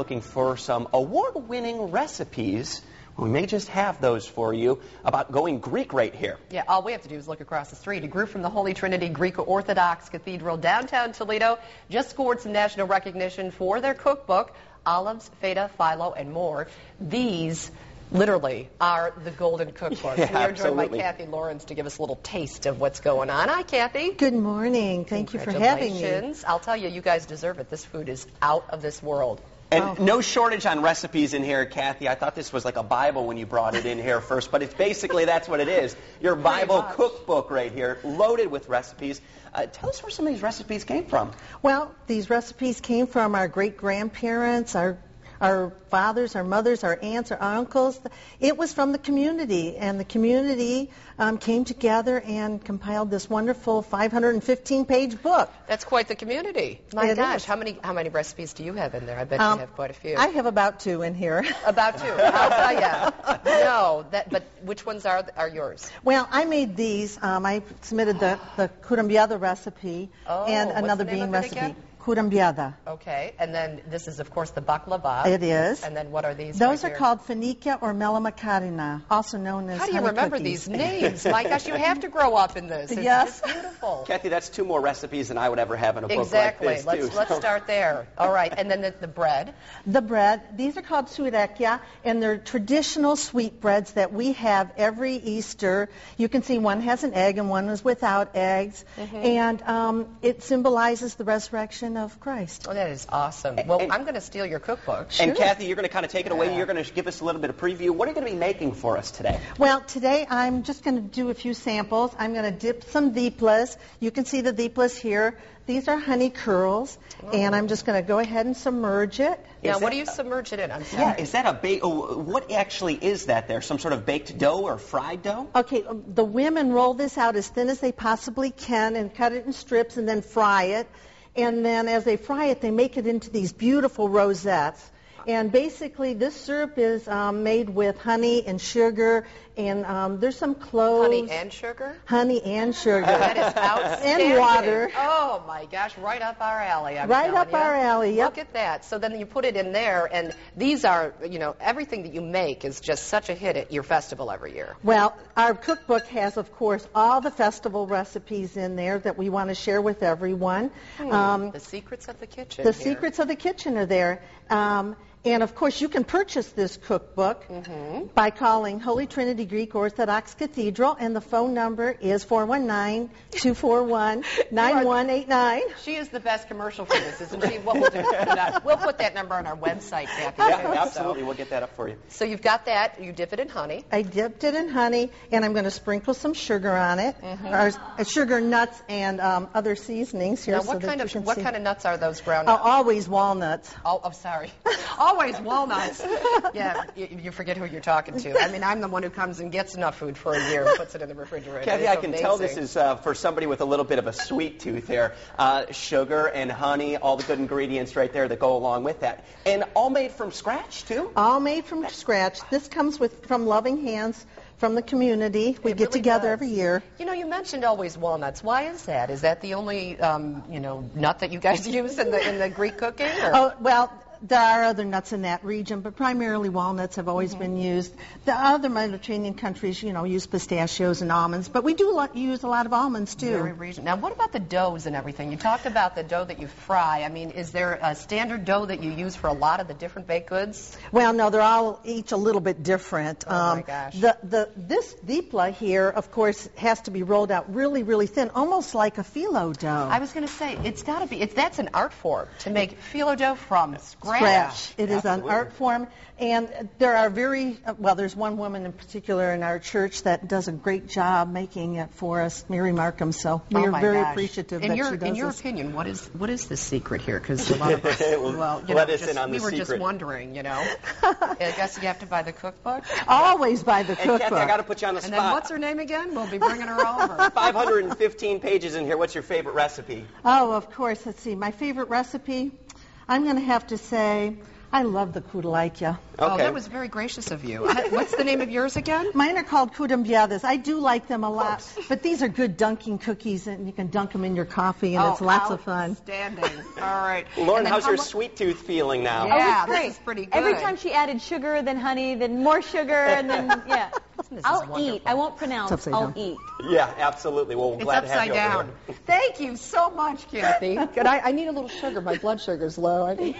looking for some award-winning recipes. We may just have those for you about going Greek right here. Yeah, all we have to do is look across the street. A group from the Holy Trinity Greek Orthodox Cathedral downtown Toledo just scored some national recognition for their cookbook, Olives, Feta, Phyllo, and more. These literally are the golden cookbooks. Yeah, we are joined by. Kathy Lawrence to give us a little taste of what's going on. Hi, Kathy. Good morning. Thank you for having me. Congratulations. I'll tell you, you guys deserve it. This food is out of this world. And Oh. no shortage on recipes in here, Kathy. I thought this was like a Bible when you brought it in here first, but it's basically that's what it is. Your Bible cookbook right here, loaded with recipes. Uh, tell us where some of these recipes came from. Well, these recipes came from our great grandparents, our our fathers, our mothers, our aunts, our uncles. It was from the community, and the community um, came together and compiled this wonderful 515-page book. That's quite the community. My It gosh, is. how many how many recipes do you have in there? I bet Um, you have quite a few. I have about two in here. About two. I'll tell you. No, that. But which ones are are yours? Well, I made these. Um, I submitted the, the recipe Oh, and another bean recipe. again? Curambiada. Okay, and then this is of course the baklava. It is. And then what are these? Those right are here? called finikia or melamacarina, also known as How do you honey remember cookies. these names? My gosh, you have to grow up in this. It's, Yes. it's beautiful. Kathy, that's two more recipes than I would ever have in a book Exactly. like this, let's too. let's start there. All right, and then the, the bread. The bread, these are called surekia, and they're traditional sweet breads that we have every Easter. You can see one has an egg and one is without eggs, Mm-hmm. and um, it symbolizes the resurrection of Christ. Oh, that is awesome. Well, and- I'm going to steal your cookbook. And Kathy, you're going to kind of take it away. You're going to give us a little bit of preview. What are you going to be making for us today? Well, today I'm just going to do a few samples. I'm going to dip some deeplas. You can see the deeplas here. These are honey curls, and I'm just going to go ahead and submerge it. Now, Is what that- do you submerge it in? I'm sorry. Yeah, is that a ba- oh, what actually is that there? Some sort of baked dough or fried dough? Okay, um, the women roll this out as thin as they possibly can and cut it in strips and then fry it. And then as they fry it, they make it into these beautiful rosettes. And basically, this syrup is um, made with honey and sugar, and um, there's some cloves. Honey and sugar? honey and sugar. That is outstanding. and water. Oh my gosh, right up our alley. I'm Right up ya. our alley, yep. Look at that. So then you put it in there, and these are, you know, everything that you make is just such a hit at your festival every year. Well, our cookbook has, of course, all the festival recipes in there that we want to share with everyone. Um, the secrets of the kitchen. The here. secrets of the kitchen are there. Um, and of course, you can purchase this cookbook Mm-hmm. by calling Holy Trinity Greek Orthodox Cathedral, and the phone number is 419 241 9189. She is the best commercial for this, isn't she? What we'll do, put we'll put that number on our website, Kathy. Yeah, too, so- absolutely. We'll get that up for you. So you've got that. You dip it in honey. I dipped it in honey, and I'm going to sprinkle some sugar on it, Mm-hmm. or uh, sugar, nuts, and um, other seasonings here. Now, so what that kind you of can what see. kind of nuts are those ground Oh, nuts? always walnuts. Oh, oh, sorry. Always walnuts. Yeah, you, you forget who you're talking to. I mean, I'm the one who comes and gets enough food for a year and puts it in the refrigerator. Kathy, It's I can tell this is uh, for somebody with a little bit of a sweet tooth here. Uh, sugar and honey, all the good ingredients right there that go along with that. And all made from scratch, too? All made from scratch. This comes with from loving hands from the community. We It get really together does. every year. You know, you mentioned always walnuts. Why is that? Is that the only, um, you know, nut that you guys use in the in the Greek cooking? Or? Oh, well, there are other nuts in that region, but primarily walnuts have always been used. The other Mediterranean countries, you know, use pistachios and almonds, but we do use a lot of almonds too. Very region. Now, what about the doughs and everything? You talked about the dough that you fry. I mean, is there a standard dough that you use for a lot of the different baked goods? Well, no, they're all each a little bit different. Um, Oh, my gosh. The, the, this dipla here, of course, has to be rolled out really, really thin, almost like a phyllo dough. I was going to say it's got to be. It's that's an art form to make phyllo dough from scratch. Scratch. It is an art form, and there are very uh, well. There's one woman in particular in our church that does a great job making it for us, Mary Markham. So we Oh are very gosh. appreciative in that your, she does In your this. opinion, what is what is the secret here? Because a lot of us, Well, well, you let know, us in just- on we the were just wondering, you know. I guess you have to buy the cookbook. Always buy the And Kathy, I got to cookbook. put you on the And then spot. what's her name again? We'll be bringing her over. 515 pages in here. What's your favorite recipe? Oh, of course. Let's see. My favorite recipe. I'm going to have to say I love the kudalaika. Oh, that was very gracious of you. What's the name of yours again? Mine are called kudambiadas. I do like them a lot, but these are good dunking cookies, and you can dunk them in your coffee, and oh, it's Oh, lots of fun. Outstanding. All right. Lauren, how's how your sweet tooth feeling now? Yeah, oh, Great. this is pretty good. Every time she added sugar, then honey, then more sugar, and then yeah. This I'll wonderful. eat. I won't pronounce. It's I'll down. eat. Yeah, absolutely. Well, we're It's glad to have upside you over down. here. Thank you so much, Kathy. Good. I, I need a little sugar. My blood sugar's low. I